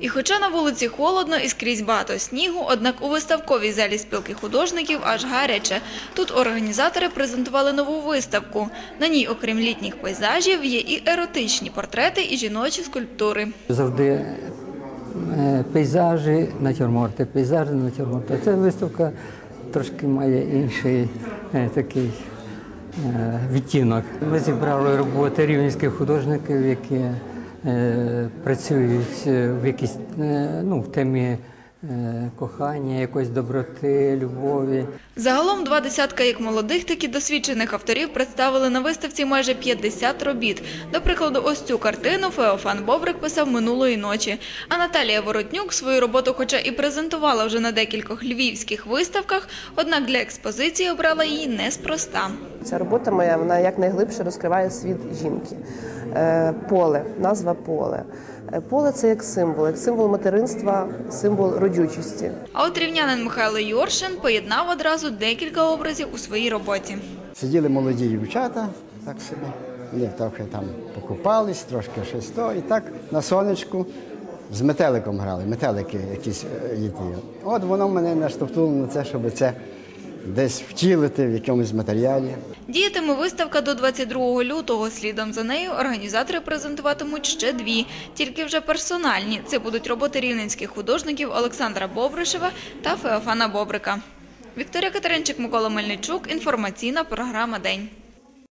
І хоча на вулиці холодно і скрізь багато снігу, однак у виставковій залі спілки художників аж гаряче. Тут організатори презентували нову виставку. На ній, окрім літніх пейзажів, є і еротичні портрети, і жіночі скульптури. Завжди е, пейзажі, натюрморти, пейзажі, натюрморти. Ця виставка трошки має інший е, такий е, відтінок. Ми зібрали роботи рівненських художників, які працюють е, в якійсь е, ну, в темі е, кохання, якоїсь доброти, любові. Загалом два десятка як молодих, так і досвідчених авторів представили на виставці майже 50 робіт. До прикладу, ось цю картину Феофан Бобрик писав минулої ночі. А Наталія Воротнюк свою роботу, хоча і презентувала вже на декількох львівських виставках, однак для експозиції обрала її неспроста. Ця робота моя вона якнайглибше розкриває світ жінки. Е, Поле, назва поле. Е, Поле це як символ, як символ материнства, символ родючості. А от рівнянин Михайло Йоршин поєднав одразу декілька образів у своїй роботі. Сиділи молоді дівчата, так собі. Вони трохи там покупались, трошки щось то, і так на сонечку з метеликом грали, метелики якісь е, є. От воно мене наштовхнуло на це, щоб це десь втілити в якомусь матеріалі. Діятиме виставка до 22 лютого. Слідом за нею організатори презентуватимуть ще дві, тільки вже персональні. Це будуть роботи рівненських художників Олександра Бобришева та Феофана Бобрика. Вікторія Катеринчик, Микола Мельничук. Інформаційна програма День.